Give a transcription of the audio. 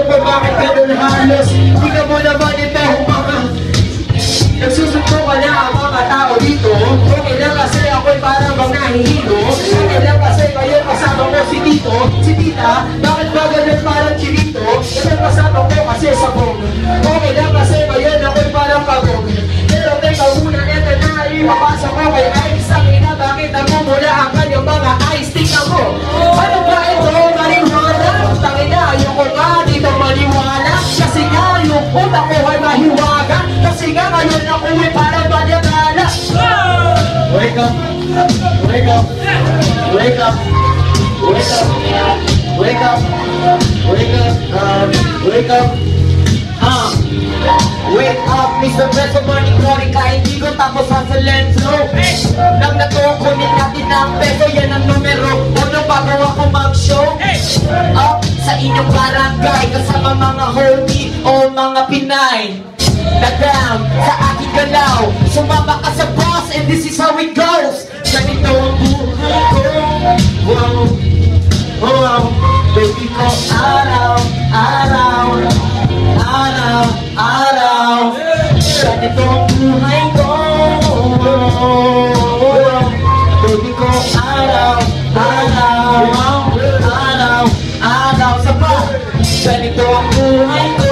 ko kung bakit ganun halos? Tingnan mo naman ito mga Nagsusundo ka na ang mga tao dito. Okay lang kasi ako'y parang bang nahihilo Okay lang kasi kayo kasama ko si Tito, si Tita. Bakit ba ganun parang chinito? Ito kasama ko kasi sabong Okay ay parang banyagala Wake up, wake up, wake up, wake up, wake up, wake up, um, wake up, ah. Wake up, Mr. Preso Money Cory Kahit di ko tapos sa silenso Nang natukunin natin ang peso Yan ang numero. Uno bago ako mag-show. Up sa inyong barangay Kasama mga homie o mga Pinay na down sa aking galaw. Sumama ka sa boss and this is how it goes. Ganito ang buhay ko. Wow, oh, wow. Baby ko araw, araw. Araw, araw. Ganito ang buhay ko. Wow, Baby ko araw, araw. Araw, araw Sa pa Ganito ang buhay ko.